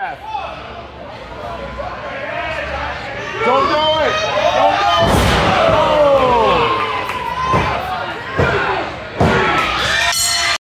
Yeah.